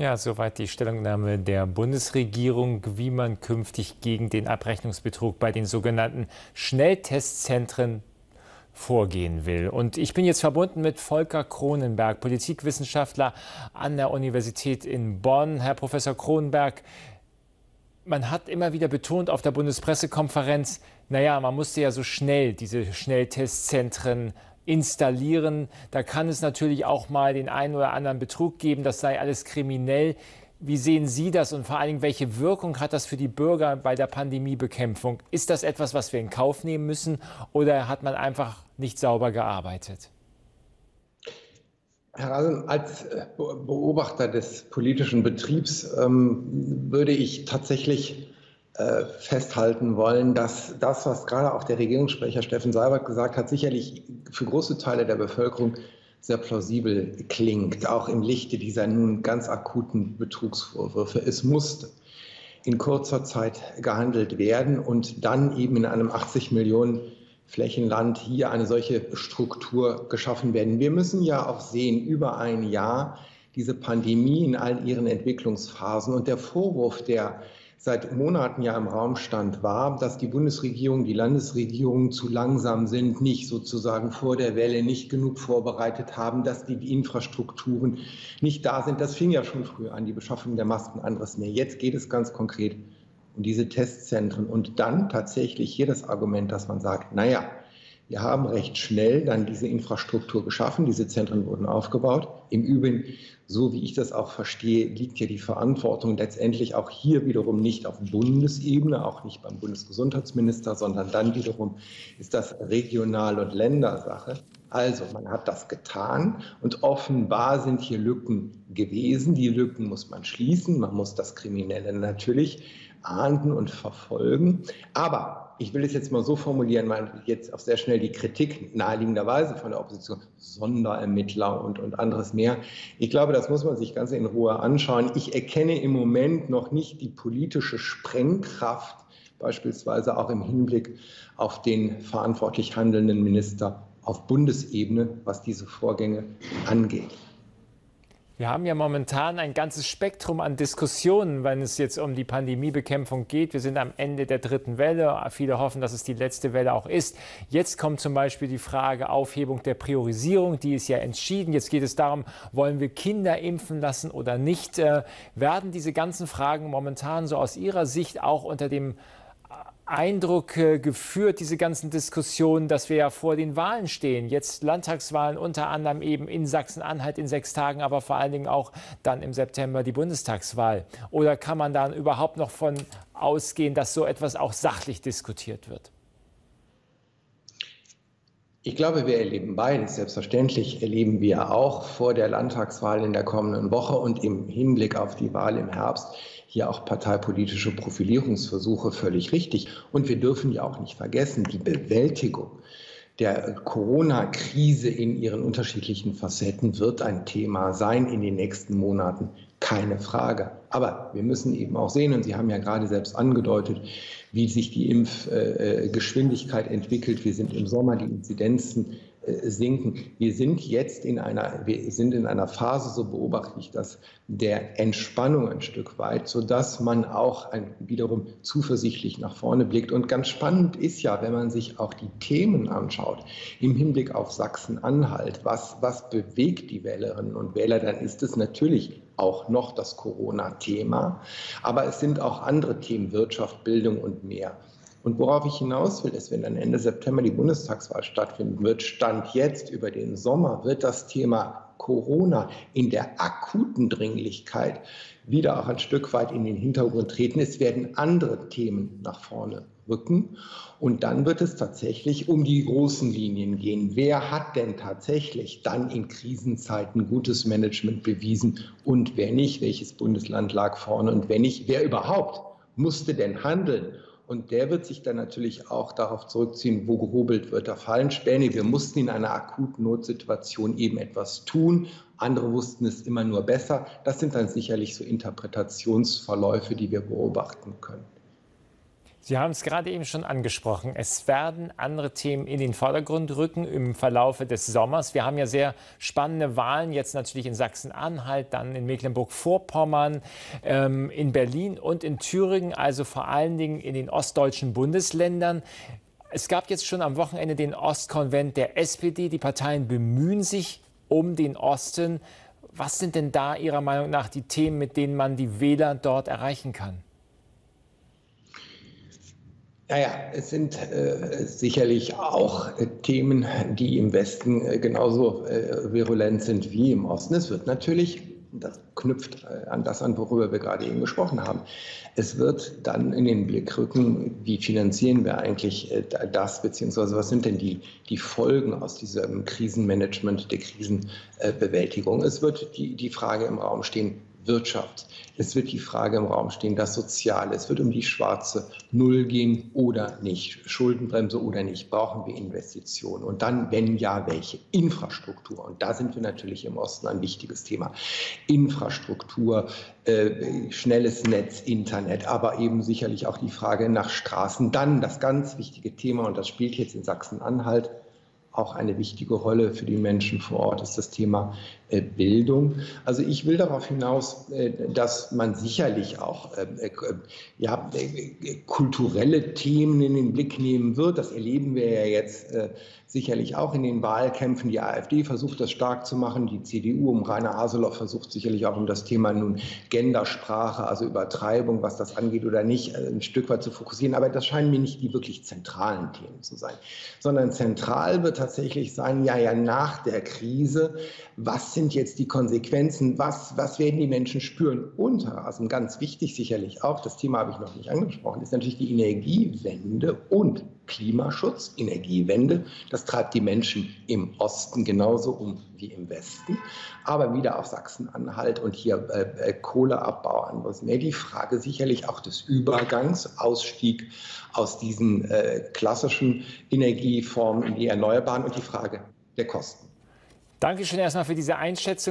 Ja, soweit die Stellungnahme der Bundesregierung, wie man künftig gegen den Abrechnungsbetrug bei den sogenannten Schnelltestzentren vorgehen will. Und ich bin jetzt verbunden mit Volker Kronenberg, Politikwissenschaftler an der Universität in Bonn. Herr Professor Kronenberg, man hat immer wieder betont auf der Bundespressekonferenz, naja, man musste ja so schnell diese Schnelltestzentren installieren. Da kann es natürlich auch mal den einen oder anderen Betrug geben, das sei alles kriminell. Wie sehen Sie das und vor allen Dingen, welche Wirkung hat das für die Bürger bei der Pandemiebekämpfung? Ist das etwas, was wir in Kauf nehmen müssen oder hat man einfach nicht sauber gearbeitet? Herr Rasen, als äh, Beobachter des politischen Betriebs ähm, würde ich tatsächlich äh, festhalten wollen, dass das, was gerade auch der Regierungssprecher Steffen Seibert gesagt hat, sicherlich für große Teile der Bevölkerung sehr plausibel klingt, auch im Lichte dieser nun ganz akuten Betrugsvorwürfe. Es musste in kurzer Zeit gehandelt werden und dann eben in einem 80 Millionen Flächenland hier eine solche Struktur geschaffen werden. Wir müssen ja auch sehen, über ein Jahr diese Pandemie in all ihren Entwicklungsphasen und der Vorwurf der seit Monaten ja im Raum stand, war, dass die Bundesregierung, die Landesregierungen zu langsam sind, nicht sozusagen vor der Welle nicht genug vorbereitet haben, dass die Infrastrukturen nicht da sind. Das fing ja schon früher an, die Beschaffung der Masken, anderes mehr. Jetzt geht es ganz konkret um diese Testzentren und dann tatsächlich hier das Argument, dass man sagt, naja, wir haben recht schnell dann diese Infrastruktur geschaffen, diese Zentren wurden aufgebaut. Im Übrigen, so wie ich das auch verstehe, liegt ja die Verantwortung letztendlich auch hier wiederum nicht auf Bundesebene, auch nicht beim Bundesgesundheitsminister, sondern dann wiederum ist das Regional- und Ländersache. Also man hat das getan und offenbar sind hier Lücken gewesen. Die Lücken muss man schließen. Man muss das Kriminelle natürlich ahnden und verfolgen. Aber ich will es jetzt mal so formulieren, mal jetzt auch sehr schnell die Kritik naheliegenderweise von der Opposition, Sonderermittler und, und anderes mehr. Ich glaube, das muss man sich ganz in Ruhe anschauen. Ich erkenne im Moment noch nicht die politische Sprengkraft, beispielsweise auch im Hinblick auf den verantwortlich handelnden Minister auf Bundesebene, was diese Vorgänge angeht. Wir haben ja momentan ein ganzes Spektrum an Diskussionen, wenn es jetzt um die Pandemiebekämpfung geht. Wir sind am Ende der dritten Welle. Viele hoffen, dass es die letzte Welle auch ist. Jetzt kommt zum Beispiel die Frage Aufhebung der Priorisierung. Die ist ja entschieden. Jetzt geht es darum, wollen wir Kinder impfen lassen oder nicht? Äh, werden diese ganzen Fragen momentan so aus Ihrer Sicht auch unter dem Eindruck äh, geführt, diese ganzen Diskussionen, dass wir ja vor den Wahlen stehen. Jetzt Landtagswahlen unter anderem eben in Sachsen-Anhalt in sechs Tagen, aber vor allen Dingen auch dann im September die Bundestagswahl. Oder kann man dann überhaupt noch von ausgehen, dass so etwas auch sachlich diskutiert wird? Ich glaube, wir erleben beides. Selbstverständlich erleben wir auch vor der Landtagswahl in der kommenden Woche und im Hinblick auf die Wahl im Herbst hier auch parteipolitische Profilierungsversuche völlig richtig. Und wir dürfen ja auch nicht vergessen, die Bewältigung der Corona-Krise in ihren unterschiedlichen Facetten wird ein Thema sein in den nächsten Monaten. Keine Frage. Aber wir müssen eben auch sehen, und Sie haben ja gerade selbst angedeutet, wie sich die Impfgeschwindigkeit entwickelt. Wir sind im Sommer, die Inzidenzen sinken. Wir sind jetzt in einer, wir sind in einer Phase, so beobachte ich das, der Entspannung ein Stück weit, sodass man auch ein, wiederum zuversichtlich nach vorne blickt. Und ganz spannend ist ja, wenn man sich auch die Themen anschaut, im Hinblick auf Sachsen-Anhalt, was, was bewegt die Wählerinnen und Wähler, dann ist es natürlich auch noch das Corona-Thema, aber es sind auch andere Themen, Wirtschaft, Bildung und mehr. Und worauf ich hinaus will, ist, wenn dann Ende September die Bundestagswahl stattfinden wird, Stand jetzt über den Sommer, wird das Thema Corona in der akuten Dringlichkeit wieder auch ein Stück weit in den Hintergrund treten. Es werden andere Themen nach vorne rücken. Und dann wird es tatsächlich um die großen Linien gehen. Wer hat denn tatsächlich dann in Krisenzeiten gutes Management bewiesen und wer nicht? Welches Bundesland lag vorne und wer nicht? Wer überhaupt musste denn handeln? Und der wird sich dann natürlich auch darauf zurückziehen, wo gehobelt wird. Da fallen Späne. Wir mussten in einer akuten Notsituation eben etwas tun. Andere wussten es immer nur besser. Das sind dann sicherlich so Interpretationsverläufe, die wir beobachten können. Sie haben es gerade eben schon angesprochen. Es werden andere Themen in den Vordergrund rücken im Verlaufe des Sommers. Wir haben ja sehr spannende Wahlen jetzt natürlich in Sachsen-Anhalt, dann in Mecklenburg-Vorpommern, ähm, in Berlin und in Thüringen, also vor allen Dingen in den ostdeutschen Bundesländern. Es gab jetzt schon am Wochenende den Ostkonvent der SPD. Die Parteien bemühen sich um den Osten. Was sind denn da Ihrer Meinung nach die Themen, mit denen man die Wähler dort erreichen kann? Naja, es sind äh, sicherlich auch äh, Themen, die im Westen äh, genauso äh, virulent sind wie im Osten. Es wird natürlich, das knüpft äh, an das an, worüber wir gerade eben gesprochen haben, es wird dann in den Blick rücken, wie finanzieren wir eigentlich äh, das, beziehungsweise was sind denn die, die Folgen aus diesem Krisenmanagement, der Krisenbewältigung. Es wird die, die Frage im Raum stehen, Wirtschaft. Es wird die Frage im Raum stehen, das Soziale. Es wird um die schwarze Null gehen oder nicht. Schuldenbremse oder nicht. Brauchen wir Investitionen? Und dann, wenn ja, welche? Infrastruktur. Und da sind wir natürlich im Osten ein wichtiges Thema. Infrastruktur, äh, schnelles Netz, Internet, aber eben sicherlich auch die Frage nach Straßen. Dann das ganz wichtige Thema, und das spielt jetzt in Sachsen-Anhalt auch eine wichtige Rolle für die Menschen vor Ort ist das Thema äh, Bildung. Also ich will darauf hinaus, äh, dass man sicherlich auch äh, ja, kulturelle Themen in den Blick nehmen wird. Das erleben wir ja jetzt sicherlich auch in den Wahlkämpfen. Die AfD versucht das stark zu machen. Die CDU um Rainer Haseloff versucht sicherlich auch um das Thema nun Gendersprache, also Übertreibung, was das angeht oder nicht, ein Stück weit zu fokussieren. Aber das scheinen mir nicht die wirklich zentralen Themen zu sein, sondern zentral wird tatsächlich sein, ja, ja, nach der Krise, was sind jetzt die Konsequenzen, was, was werden die Menschen spüren? Und, also ganz wichtig sicherlich auch, das Thema habe ich noch nicht angesprochen, ist natürlich die Energiewende und Klimaschutz, Energiewende. Das treibt die Menschen im Osten genauso um wie im Westen. Aber wieder auf Sachsen-Anhalt und hier äh, äh Kohleabbau an was mehr. Die Frage sicherlich auch des Übergangs, Ausstieg aus diesen äh, klassischen Energieformen in die Erneuerbaren und die Frage der Kosten. Dankeschön erstmal für diese Einschätzung.